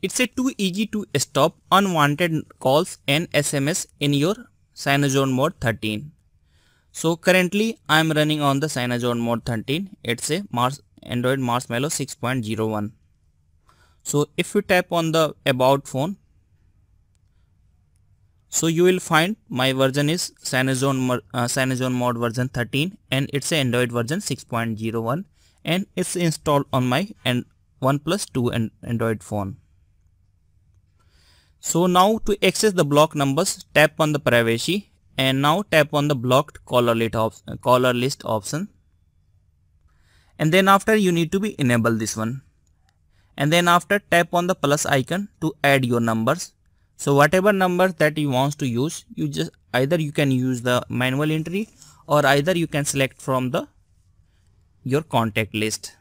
it's a too easy to stop unwanted calls and SMS in your Cyanogen mode 13. So currently I am running on the Cyanogen mode 13. It's a Mars Android Marshmallow 6.01. So if you tap on the about phone, so you will find my version is Cyanogen, uh, mod version 13 and it's a Android version 6.01 and it's installed on my and OnePlus 2 and Android phone. So now to access the block numbers tap on the privacy and now tap on the blocked caller list, op caller list option. And then after you need to be enable this one. And then after tap on the plus icon to add your numbers. So whatever number that you want to use you just either you can use the manual entry or either you can select from the your contact list.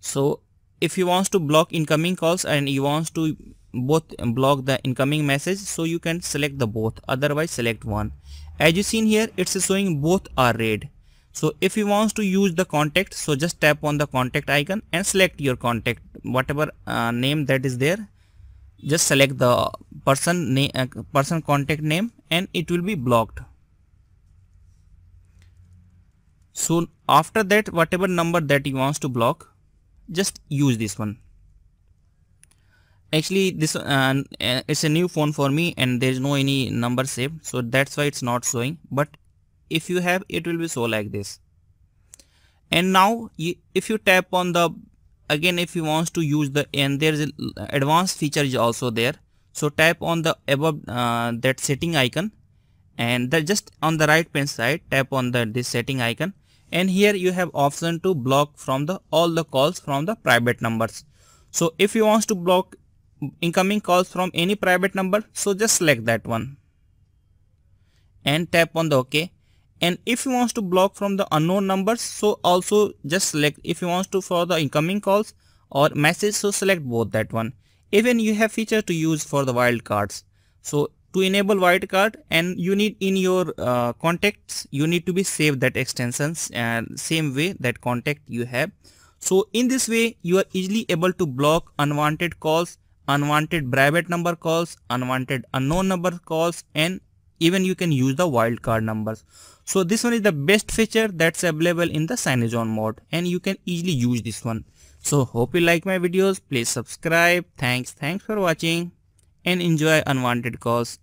So if you want to block incoming calls and you want to both block the incoming message so you can select the both otherwise select one. As you seen here it's showing both are red. So if you want to use the contact so just tap on the contact icon and select your contact whatever uh, name that is there. Just select the person name uh, person contact name and it will be blocked. So after that whatever number that you wants to block just use this one actually this uh, uh, it's a new phone for me and there is no any number saved. So that's why it's not showing. But if you have it will be so like this. And now you, if you tap on the again if you want to use the and there is advanced feature is also there. So tap on the above uh, that setting icon. And that just on the right hand side tap on the this setting icon. And here you have option to block from the all the calls from the private numbers. So if you want to block incoming calls from any private number so just select that one. And tap on the ok. And if you want to block from the unknown numbers so also just select if you want to for the incoming calls or message so select both that one. Even you have feature to use for the wildcards so to enable wildcard and you need in your uh, contacts you need to be save that extensions and same way that contact you have. So in this way you are easily able to block unwanted calls unwanted private number calls, unwanted unknown number calls and even you can use the wildcard numbers. So this one is the best feature that's available in the Cyanogen mode and you can easily use this one. So hope you like my videos. Please subscribe. Thanks. Thanks for watching and enjoy unwanted calls